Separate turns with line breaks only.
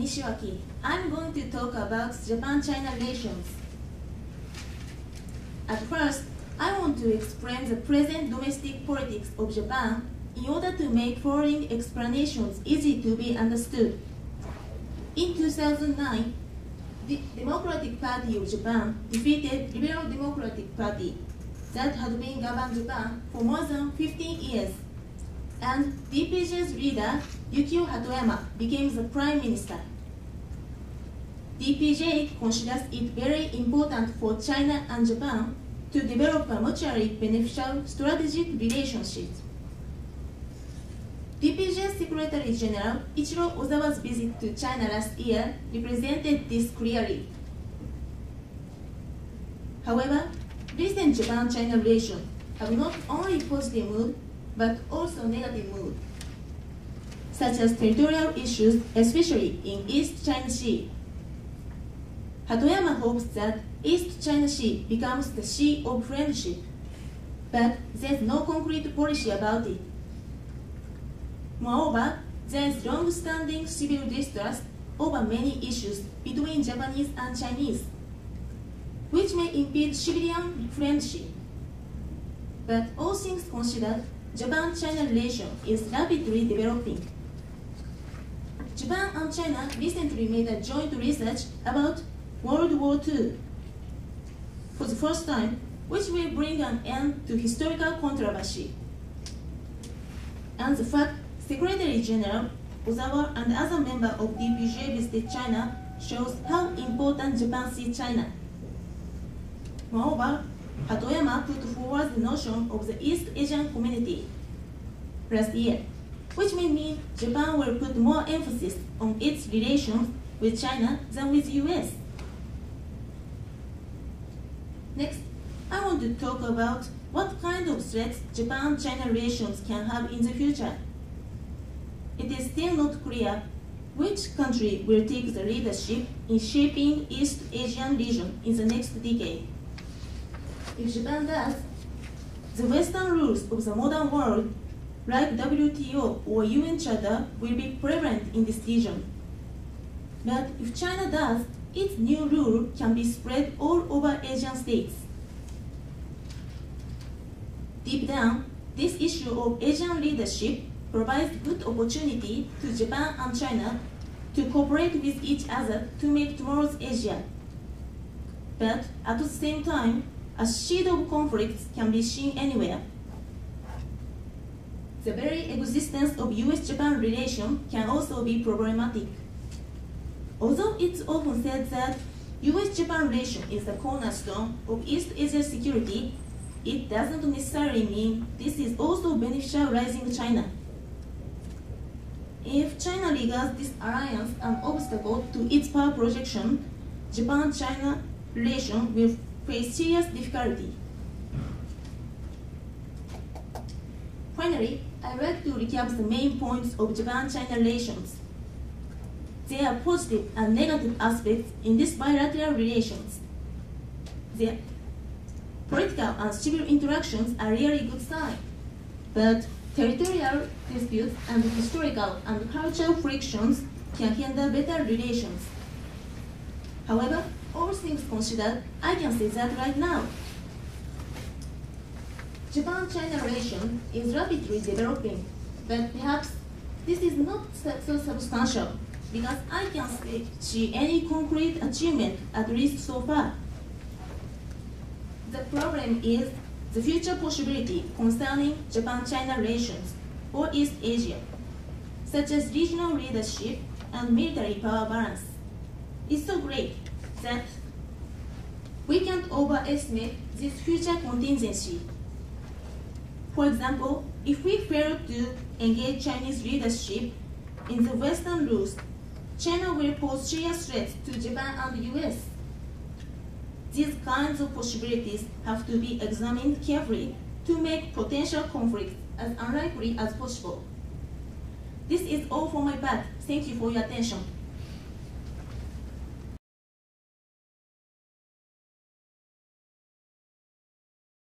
Nishiwaki. I'm going to talk about Japan-China relations. At first, I want to explain the present domestic politics of Japan in order to make following explanations easy to be understood. In 2009, the Democratic Party of Japan defeated Liberal Democratic Party that had been governed Japan for more than 15 years. And DPJ's leader, Yukio Hatoyama, became the prime minister. DPJ considers it very important for China and Japan to develop a mutually beneficial strategic relationship. DPJ Secretary General Ichiro Ozawa's visit to China last year represented this clearly. However, recent Japan-China relations have not only positive mood, but also negative mood, such as territorial issues, especially in East China Sea. Hatoyama hopes that East China Sea becomes the Sea of Friendship, but there's no concrete policy about it. Moreover, there is long-standing civil distrust over many issues between Japanese and Chinese, which may impede civilian friendship. But all things considered, Japan-China relation is rapidly developing. Japan and China recently made a joint research about World War II for the first time, which will bring an end to historical controversy. And the fact Secretary General Ozawa and other members of DPJ visited China shows how important Japan sees China. Moreover, Hatoyama put forward the notion of the East Asian community last year, which may mean Japan will put more emphasis on its relations with China than with the US. Next, I want to talk about what kind of threats Japan-China relations can have in the future. It is still not clear which country will take the leadership in shaping East Asian region in the next decade. If Japan does, the Western rules of the modern world, like WTO or UN Charter, will be prevalent in this region. But if China does, its new rule can be spread all over Asian states. Deep down, this issue of Asian leadership provides good opportunity to Japan and China to cooperate with each other to make tomorrow's Asia. But at the same time, a um seed of conflict can be seen anywhere. The very existence of US-Japan relation can also be problematic. Although it's often said that US-Japan relation is the cornerstone of East Asia security, it doesn't necessarily mean this is also beneficial rising China. If China regards this alliance an obstacle to its power projection, Japan-China relation will face serious difficulty. Finally, I'd like to recap the main points of Japan-China relations. There are positive and negative aspects in these bilateral relations. The political and civil interactions are really good signs, but territorial disputes and historical and cultural frictions can hinder better relations. However, things considered, I can say that right now. Japan-China relation is rapidly developing, but perhaps this is not so substantial because I can't see any concrete achievement, at least so far. The problem is the future possibility concerning Japan-China relations or East Asia, such as regional leadership and military power balance, is so great that we can't overestimate this future contingency. For example, if we fail to engage Chinese leadership in the Western rules China will pose serious threats to Japan and the US. These kinds of possibilities have to be examined carefully to make potential conflicts as unlikely as possible. This is all for my part. Thank you for your attention.